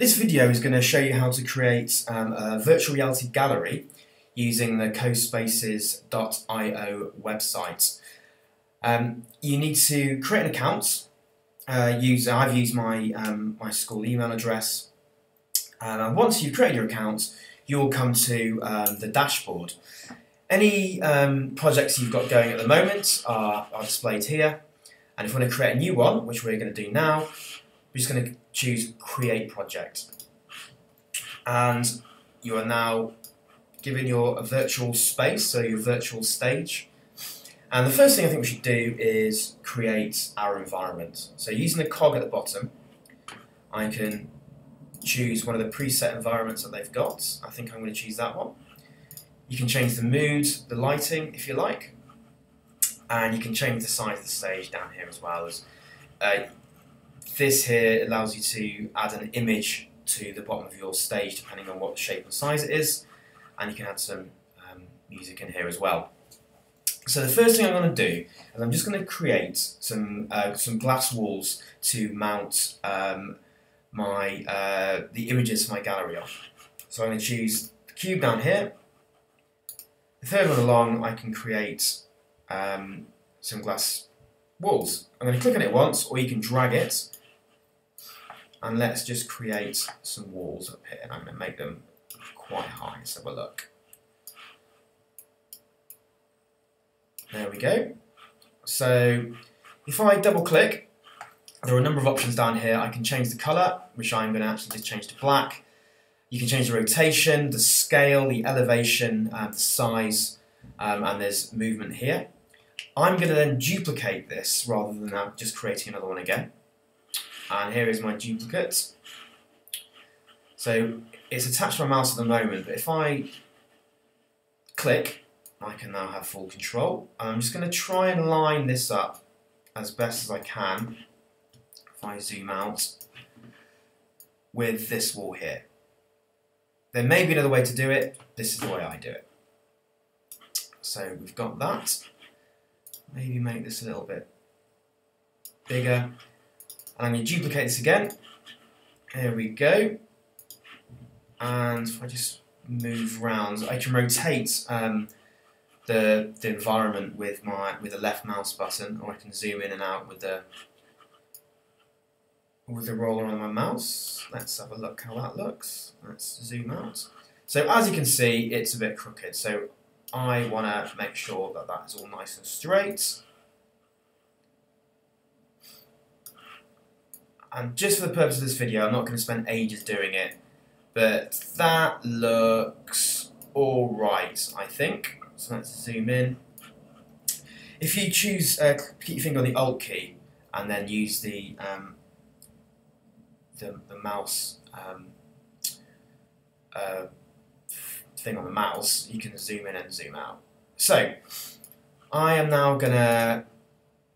This video is going to show you how to create um, a virtual reality gallery using the cospaces.io website. Um, you need to create an account. Uh, use I've used my um, my school email address. And once you've created your account, you'll come to um, the dashboard. Any um, projects you've got going at the moment are, are displayed here. And if we want to create a new one, which we're going to do now, we're just going to choose Create Project. And you are now given your virtual space, so your virtual stage. And the first thing I think we should do is create our environment. So using the cog at the bottom, I can choose one of the preset environments that they've got. I think I'm going to choose that one. You can change the mood, the lighting if you like, and you can change the size of the stage down here as well as uh, this here allows you to add an image to the bottom of your stage depending on what shape and size it is and you can add some um, music in here as well. So the first thing I'm going to do is I'm just going to create some uh, some glass walls to mount um, my uh, the images for my gallery on. So I'm going to choose the cube down here. The third one along I can create um, some glass walls. I'm going to click on it once or you can drag it and let's just create some walls up here and I'm going to make them quite high. Let's have a look. There we go. So if I double click, there are a number of options down here. I can change the colour, which I'm going to actually just change to black. You can change the rotation, the scale, the elevation, uh, the size, um, and there's movement here. I'm going to then duplicate this rather than just creating another one again and here is my duplicate. So it's attached to my mouse at the moment, but if I click, I can now have full control. I'm just going to try and line this up as best as I can, if I zoom out, with this wall here. There may be another way to do it, this is the way I do it. So we've got that. Maybe make this a little bit bigger. And I'm going to duplicate this again. Here we go. And if I just move around, I can rotate um, the, the environment with my with the left mouse button, or I can zoom in and out with the with the roller on my mouse. Let's have a look how that looks. Let's zoom out. So as you can see, it's a bit crooked. So I want to make sure that that is all nice and straight. And just for the purpose of this video, I'm not going to spend ages doing it, but that looks alright, I think. So let's zoom in. If you choose, uh, keep your finger on the Alt key, and then use the um, the, the mouse um, uh, thing on the mouse, you can zoom in and zoom out. So, I am now going to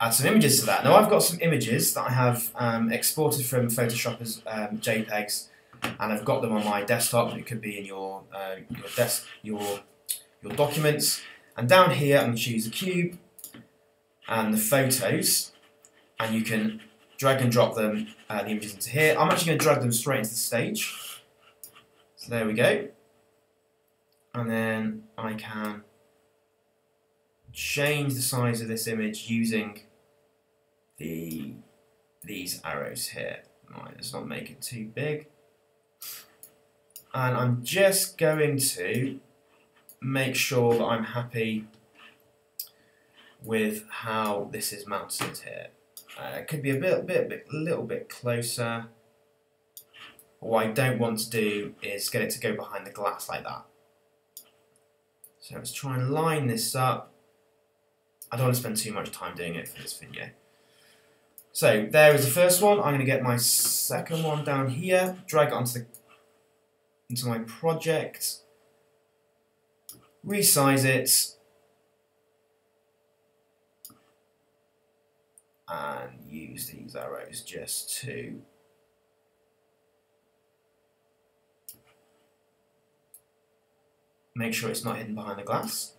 add some images to that. Now I've got some images that I have um, exported from Photoshop as um, JPEGs, and I've got them on my desktop. It could be in your uh, your desk your your documents. And down here, I'm going to choose the cube and the photos, and you can drag and drop them uh, the images into here. I'm actually going to drag them straight into the stage. So there we go. And then I can change the size of this image using the these arrows here. Right, let's not make it too big. And I'm just going to make sure that I'm happy with how this is mounted here. Uh, it could be a bit, bit, bit, little bit closer. What I don't want to do is get it to go behind the glass like that. So let's try and line this up I don't want to spend too much time doing it for this video. So there is the first one. I'm going to get my second one down here, drag it onto the into my project, resize it, and use these arrows just to make sure it's not hidden behind the glass.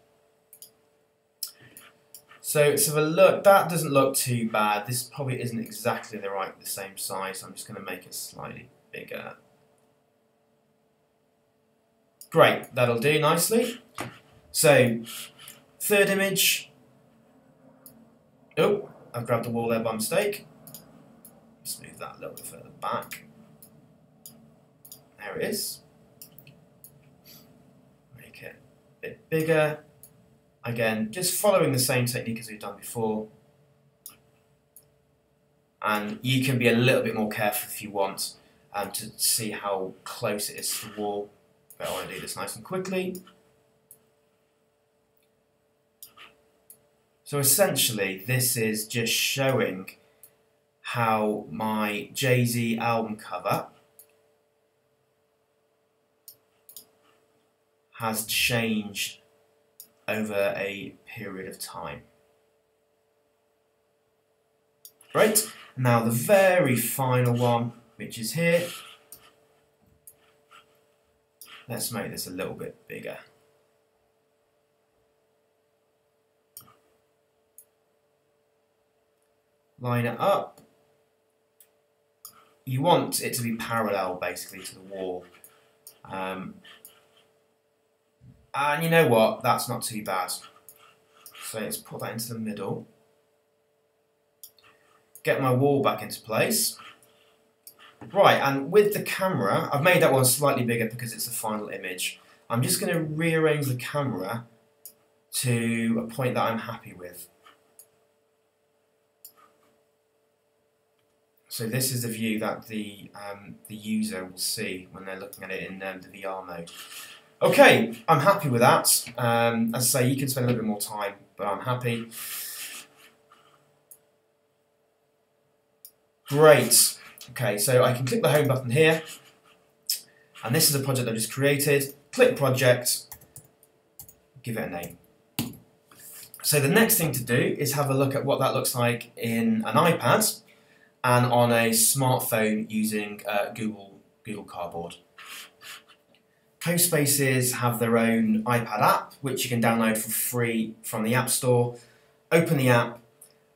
So, so a look, that doesn't look too bad. This probably isn't exactly the right, the same size. So I'm just going to make it slightly bigger. Great, that'll do nicely. So, third image. Oh, I've grabbed the wall there by mistake. Let's move that a little bit further back. There it is. Make it a bit bigger. Again, just following the same technique as we've done before. And you can be a little bit more careful if you want um, to see how close it is to the wall. But I want to do this nice and quickly. So essentially, this is just showing how my Jay-Z album cover has changed over a period of time. Right, now the very final one, which is here. Let's make this a little bit bigger. Line it up. You want it to be parallel basically to the wall. Um, and you know what? That's not too bad. So let's put that into the middle. Get my wall back into place. Right, and with the camera, I've made that one slightly bigger because it's the final image. I'm just going to rearrange the camera to a point that I'm happy with. So this is the view that the um, the user will see when they're looking at it in um, the VR mode. Okay, I'm happy with that. Um, as I say, you can spend a little bit more time, but I'm happy. Great. Okay, so I can click the home button here, and this is a project I just created. Click project, give it a name. So the next thing to do is have a look at what that looks like in an iPad and on a smartphone using uh, Google Google Cardboard. CoSpaces have their own iPad app, which you can download for free from the App Store. Open the app,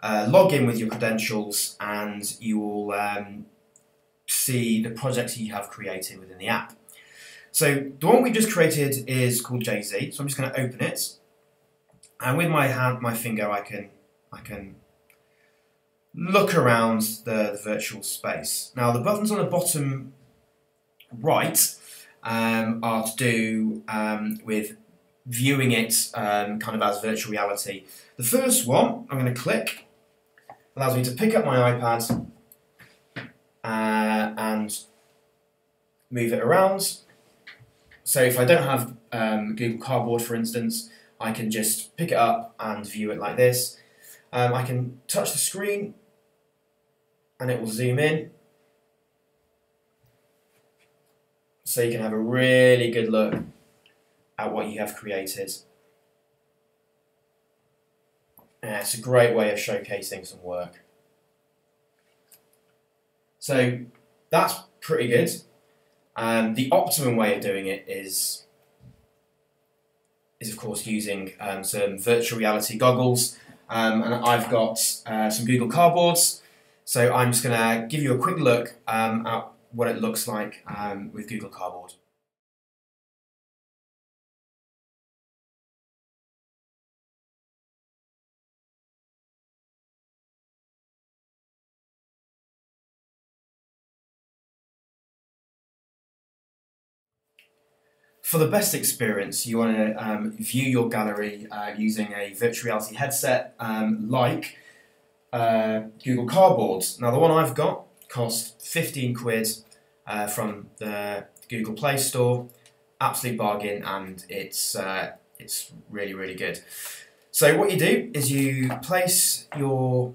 uh, log in with your credentials, and you will um, see the projects you have created within the app. So the one we just created is called Jay-Z. So I'm just going to open it, and with my hand, my finger, I can I can look around the, the virtual space. Now the buttons on the bottom right um, are to do um, with viewing it um, kind of as virtual reality. The first one I'm going to click allows me to pick up my iPad uh, and move it around. So if I don't have um, Google Cardboard, for instance, I can just pick it up and view it like this. Um, I can touch the screen and it will zoom in. So you can have a really good look at what you have created. And it's a great way of showcasing some work. So that's pretty good. Um, the optimum way of doing it is, is of course using um, some virtual reality goggles. Um, and I've got uh, some Google Cardboards. So I'm just going to give you a quick look um, at what it looks like um, with Google Cardboard. For the best experience, you want to um, view your gallery uh, using a virtual reality headset um, like uh, Google Cardboard. Now, the one I've got cost 15 quid uh, from the Google Play Store. Absolute bargain, and it's uh, it's really really good. So what you do is you place your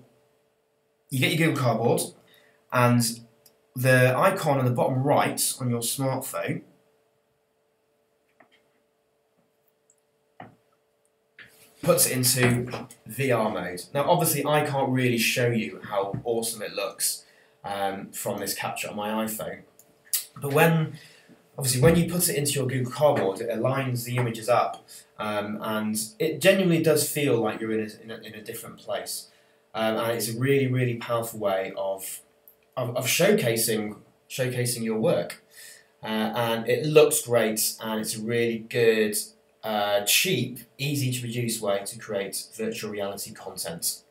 you get your Google Cardboard, and the icon on the bottom right on your smartphone puts it into VR mode. Now, obviously, I can't really show you how awesome it looks um, from this capture on my iPhone. But when, obviously, when you put it into your Google Cardboard, it aligns the images up, um, and it genuinely does feel like you're in a, in a, in a different place. Um, and it's a really, really powerful way of, of, of showcasing showcasing your work. uh, and it looks great, and it's a really good, uh, cheap, easy to produce way to create virtual reality content.